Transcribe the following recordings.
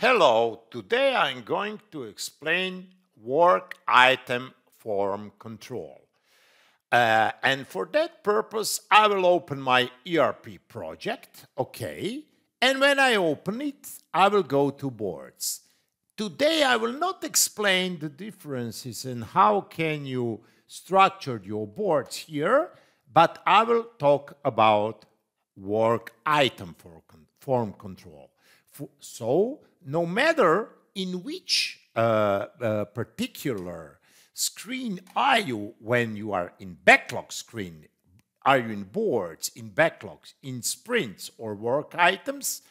Hello, today I'm going to explain work item form control. Uh, and for that purpose, I will open my ERP project, okay, and when I open it, I will go to boards. Today I will not explain the differences and how can you structure your boards here, but I will talk about work item form control. So no matter in which uh, uh, particular screen are you when you are in backlog screen, are you in boards, in backlogs, in sprints or work items,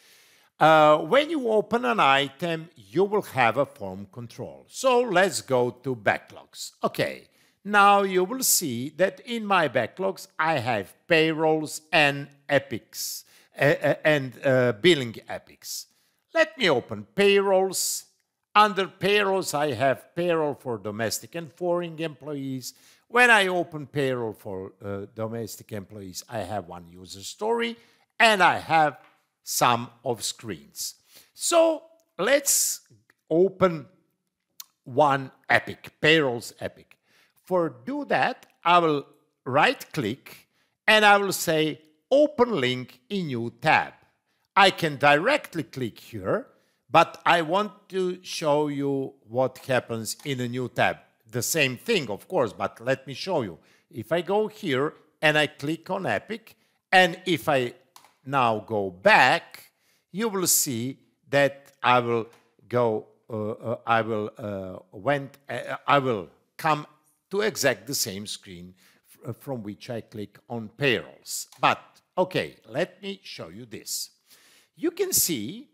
uh, when you open an item, you will have a form control. So let's go to backlogs. Okay, now you will see that in my backlogs, I have payrolls and epics uh, uh, and uh, billing epics. Let me open payrolls. Under payrolls, I have payroll for domestic and foreign employees. When I open payroll for uh, domestic employees, I have one user story and I have some of screens. So let's open one epic, payrolls epic. For do that, I will right click and I will say open link in new tab. I can directly click here, but I want to show you what happens in a new tab. The same thing, of course, but let me show you. If I go here and I click on Epic, and if I now go back, you will see that I will go, uh, uh, I will uh, went, uh, I will come to exact the same screen from which I click on payrolls. But okay, let me show you this you can see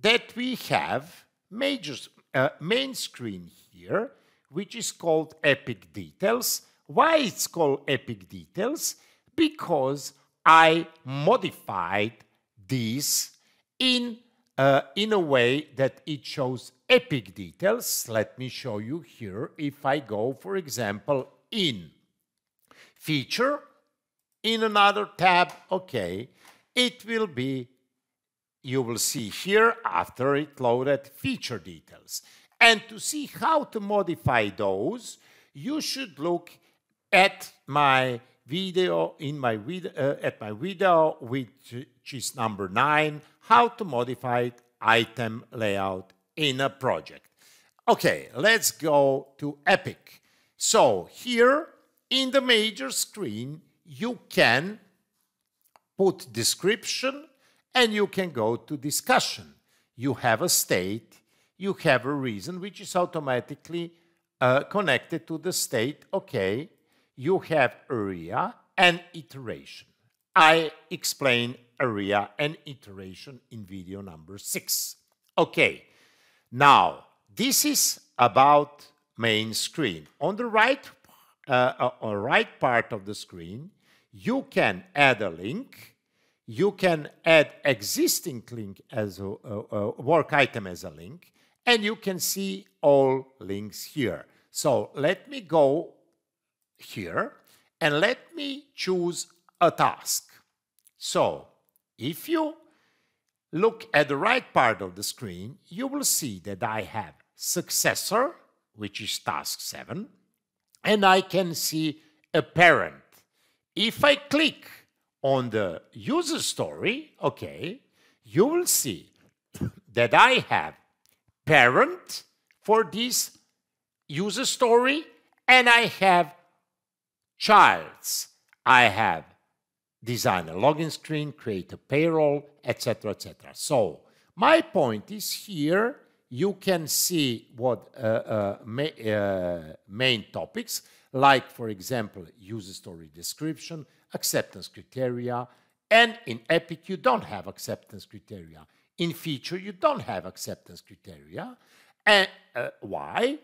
that we have major uh, main screen here, which is called Epic Details. Why it's called Epic Details? Because I modified this in, uh, in a way that it shows epic details. Let me show you here. If I go, for example, in feature, in another tab, okay, it will be you will see here after it loaded feature details. And to see how to modify those, you should look at my video in my video uh, at my video which is number 9 how to modify item layout in a project. Okay, let's go to Epic. So here in the major screen you can put description and you can go to discussion. You have a state, you have a reason, which is automatically uh, connected to the state. Okay, you have area and iteration. I explain area and iteration in video number six. Okay, now this is about main screen. On the right, uh, uh, right part of the screen, you can add a link you can add existing link as a, a, a, work item as a link, and you can see all links here. So let me go here and let me choose a task. So if you look at the right part of the screen, you will see that I have successor, which is task 7, and I can see a parent. If I click on the user story, okay, you will see that I have parent for this user story and I have childs. I have design a login screen, create a payroll, etc., etc. So my point is here you can see what uh, uh, ma uh, main topics, like for example, user story description, acceptance criteria. And in Epic, you don't have acceptance criteria. In Feature, you don't have acceptance criteria. And uh, why?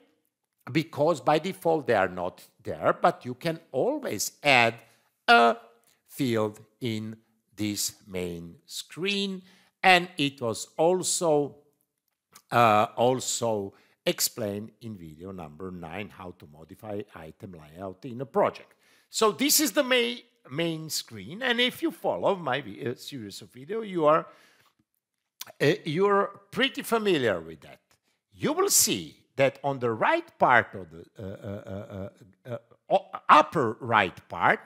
Because by default, they are not there, but you can always add a field in this main screen. And it was also, uh, also explained in video number nine, how to modify item layout in a project. So this is the main main screen. And if you follow my series of video, you are uh, you're pretty familiar with that. You will see that on the right part of the uh, uh, uh, upper right part,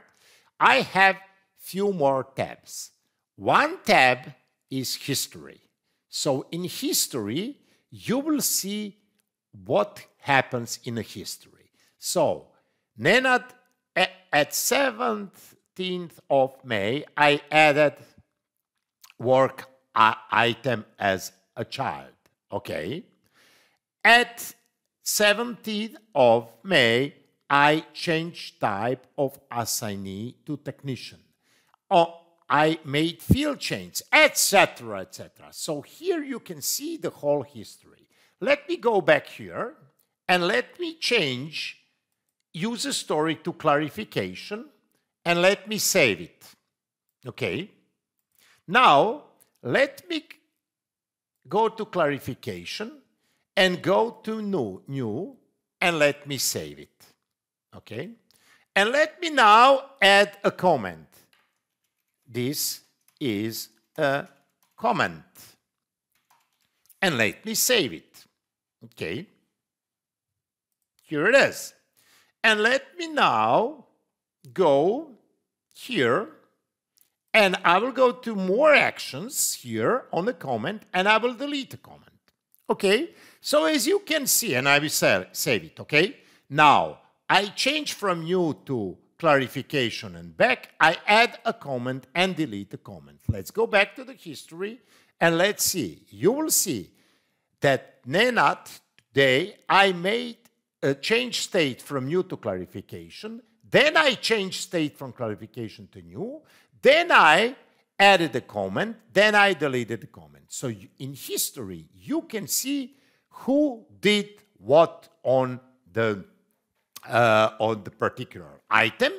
I have few more tabs. One tab is history. So in history, you will see what happens in history. So Nenad, at 17th of May, I added work uh, item as a child, okay? At 17th of May, I changed type of assignee to technician. Oh, I made field change, etc., etc. So here you can see the whole history. Let me go back here and let me change user story to clarification and let me save it. Okay. Now, let me go to clarification and go to new, new and let me save it. Okay? And let me now add a comment. This is a comment. And let me save it. Okay? Here it is. And let me now go here and I will go to more actions here on the comment and I will delete the comment. Okay? So as you can see, and I will save it, okay? Now, I change from new to clarification and back. I add a comment and delete the comment. Let's go back to the history and let's see. You will see that Nenad today I made a change state from new to clarification. Then I changed state from clarification to new. Then I added a comment. Then I deleted the comment. So in history, you can see who did what on the uh, on the particular item.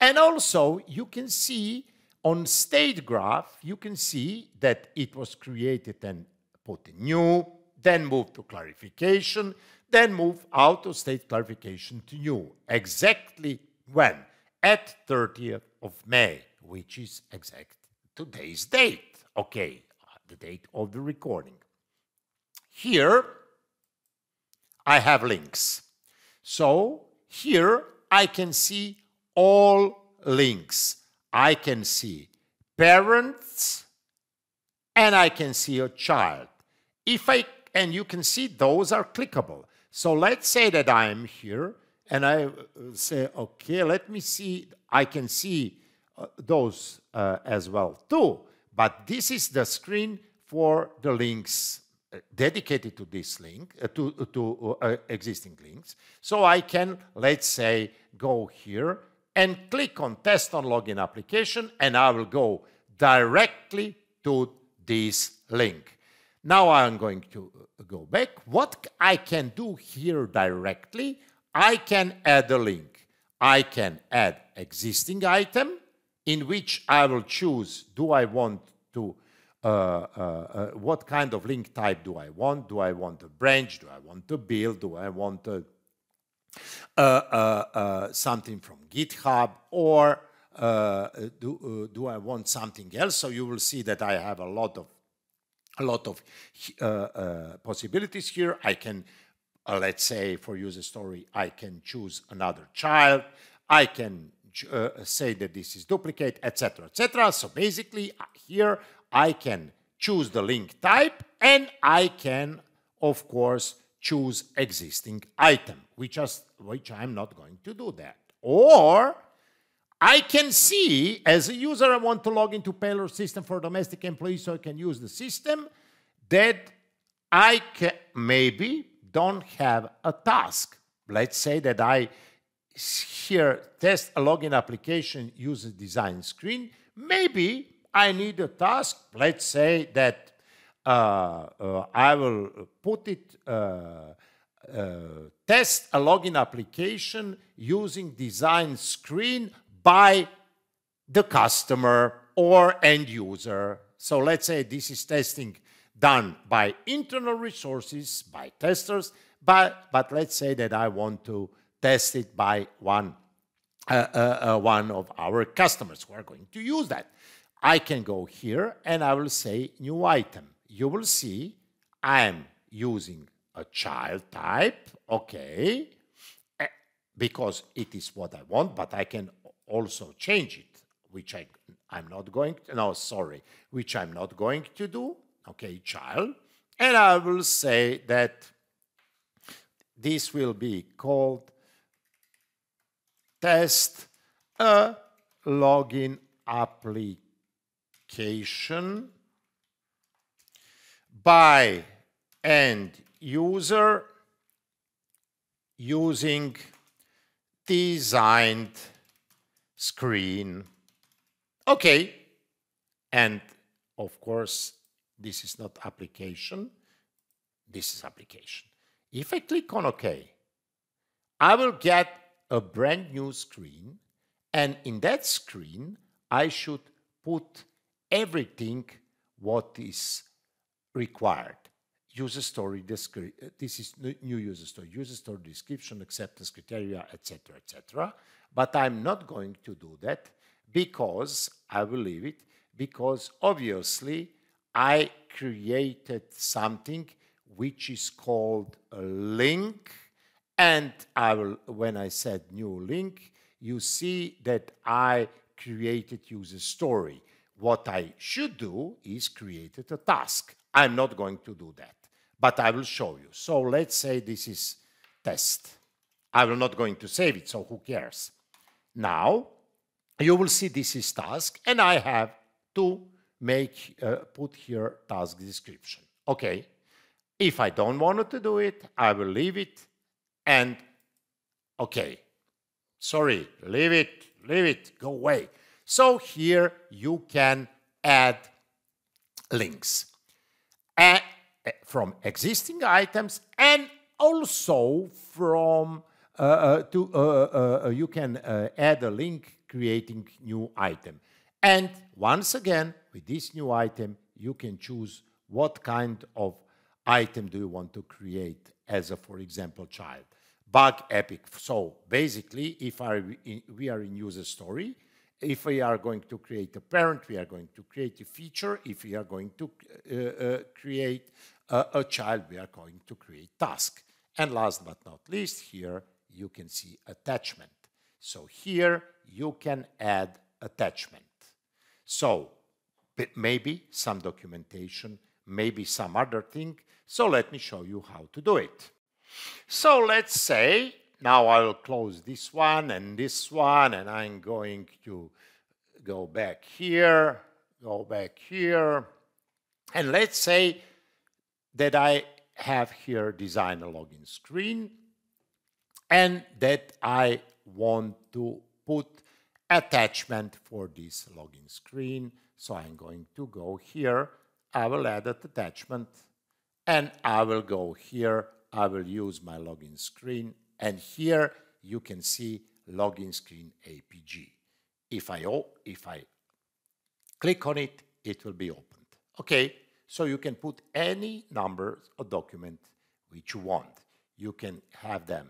And also you can see on state graph, you can see that it was created and put new, then moved to clarification, then move out of state clarification to new. Exactly when? At 30th of May, which is exact today's date. Okay, the date of the recording. Here, I have links. So here I can see all links. I can see parents and I can see a child. If I and you can see those are clickable. So let's say that I am here and I uh, say, okay, let me see, I can see uh, those uh, as well too. But this is the screen for the links dedicated to this link, uh, to, to uh, existing links. So I can, let's say, go here and click on test on login application and I will go directly to this link. Now I'm going to uh, go back. What I can do here directly, I can add a link. I can add existing item in which I will choose, do I want to uh, uh, uh, what kind of link type do I want? Do I want a branch? Do I want a build? Do I want a, something from GitHub? Or do, do I want something else? So you will see that I have a lot of a lot of uh, uh, possibilities here. I can, uh, let's say for user story, I can choose another child. I can say that this is duplicate, etc., etc. So basically here I can choose the link type and I can, of course, choose existing item, which, which I'm not going to do that. Or I can see, as a user, I want to log into payroll system for domestic employees so I can use the system, that I can, maybe don't have a task. Let's say that I here test a login application using design screen. Maybe I need a task. Let's say that uh, uh, I will put it, uh, uh, test a login application using design screen by the customer or end user. So let's say this is testing done by internal resources, by testers, but, but let's say that I want to test it by one, uh, uh, uh, one of our customers who are going to use that. I can go here and I will say new item you will see I am using a child type, okay, eh, because it is what I want, but I can also change it, which I, I'm not going to, no, sorry, which I'm not going to do, okay, child, and I will say that this will be called test a login application by end user using designed screen. Okay, and of course, this is not application, this is application. If I click on OK, I will get a brand new screen, and in that screen, I should put everything what is required. User story, this is new user story, user story description, acceptance criteria, etc., etc. But I'm not going to do that because I will leave it because obviously I created something which is called a link. And I will, when I said new link, you see that I created user story. What I should do is created a task. I'm not going to do that, but I will show you. So let's say this is test. I will not going to save it, so who cares? Now, you will see this is task, and I have to make uh, put here task description. Okay, if I don't want to do it, I will leave it and okay, sorry, leave it, leave it, go away. So here you can add links uh, from existing items and also from uh, uh, to uh, uh, uh, you can add a link creating new item. And once again, with this new item, you can choose what kind of item do you want to create as a, for example, child? Bug epic. So basically, if in, we are in user story, if we are going to create a parent, we are going to create a feature. If we are going to uh, uh, create a, a child, we are going to create task. And last but not least, here you can see attachment. So here you can add attachment. So maybe some documentation, maybe some other thing so let me show you how to do it. So let's say, now I will close this one and this one, and I'm going to go back here, go back here, and let's say that I have here design a login screen and that I want to put attachment for this login screen. So I'm going to go here. I will add an attachment and I will go here, I will use my login screen, and here you can see login screen APG. If I, if I click on it, it will be opened. Okay, so you can put any number of document which you want. You can have them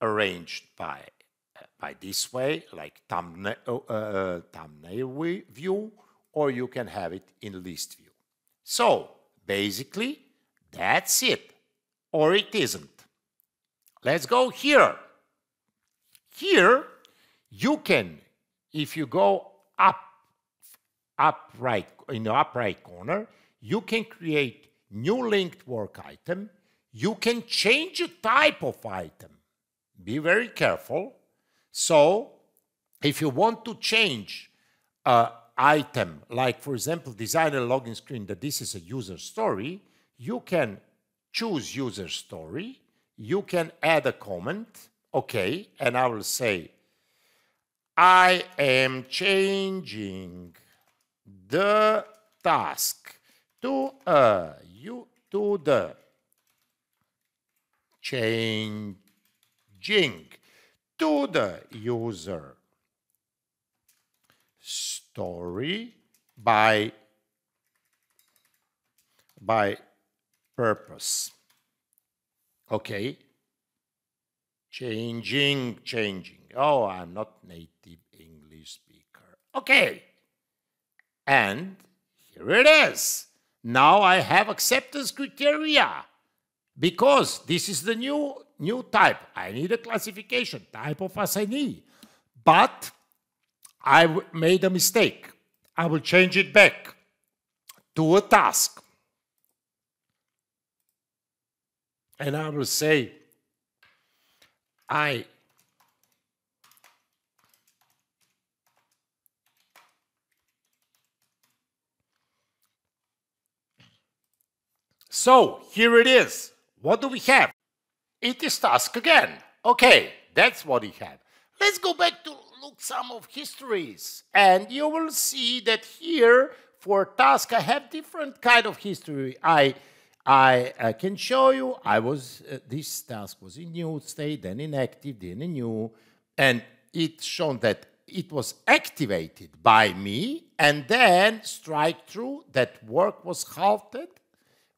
arranged by, by this way, like thumbnail, uh, uh thumbnail view, or you can have it in list view. So basically, that's it. Or it isn't. Let's go here. Here, you can, if you go up, up right, in the up right corner, you can create new linked work item. You can change the type of item. Be very careful. So, if you want to change an item, like for example, design a login screen that this is a user story, you can choose user story, you can add a comment, okay, and I will say, I am changing the task to a you to the changing to the user story by by purpose. Okay? Changing, changing. Oh, I'm not native English speaker. Okay. And here it is. now I have acceptance criteria because this is the new new type. I need a classification, type of assignee. But I made a mistake. I will change it back to a task. And I will say, I So here it is. What do we have? It is task again. Okay, that's what we have. Let's go back to look some of histories. And you will see that here for task I have different kind of history. I I, I can show you I was uh, this task was in new state, then inactive, then in new, and it's shown that it was activated by me and then strike through that work was halted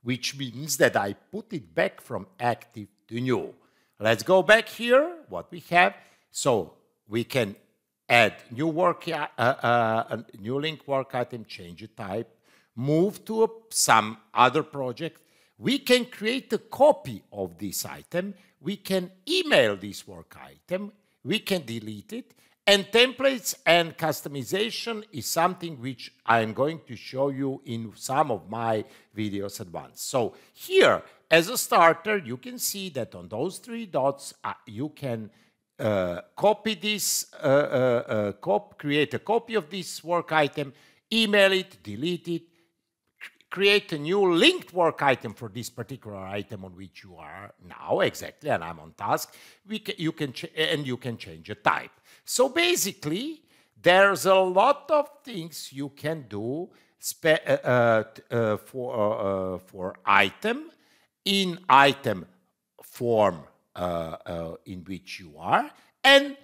which means that I put it back from active to new. Let's go back here, what we have. So we can add new work, uh, uh, a new link work item, change the type, move to a, some other project. We can create a copy of this item. We can email this work item. We can delete it. And templates and customization is something which I am going to show you in some of my videos at once. So here, as a starter, you can see that on those three dots, uh, you can uh, copy this, uh, uh, uh cop create a copy of this work item, email it, delete it, create a new linked work item for this particular item on which you are now exactly, and I'm on task. We can, you can and you can change a type. So basically, there's a lot of things you can do uh, uh, uh, for uh, for item in item form uh, in which you are, and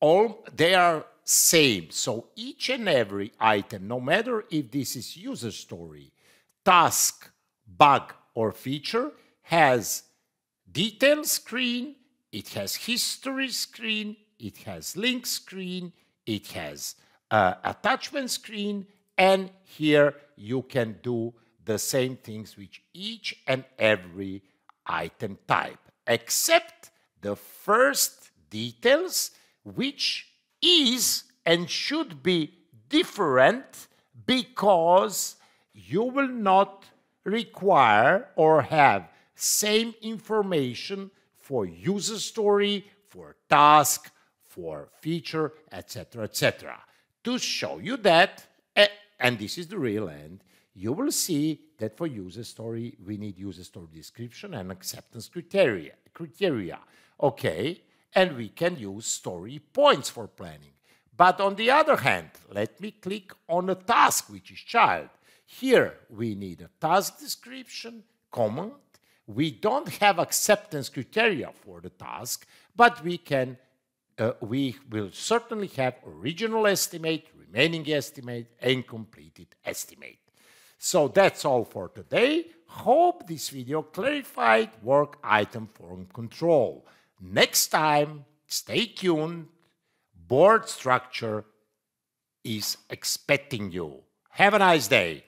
all they are same. So each and every item, no matter if this is user story task, bug, or feature has detail screen, it has history screen, it has link screen, it has uh, attachment screen, and here you can do the same things with each and every item type, except the first details, which is and should be different because you will not require or have same information for user story, for task, for feature, etc., etc. To show you that, eh, and this is the real end, you will see that for user story, we need user story description and acceptance criteria. criteria. Okay, and we can use story points for planning. But on the other hand, let me click on a task, which is child. Here we need a task description, comment. We don't have acceptance criteria for the task, but we can uh, we will certainly have original estimate, remaining estimate, and completed estimate. So that's all for today. Hope this video clarified work item form control. Next time, stay tuned. Board structure is expecting you. Have a nice day.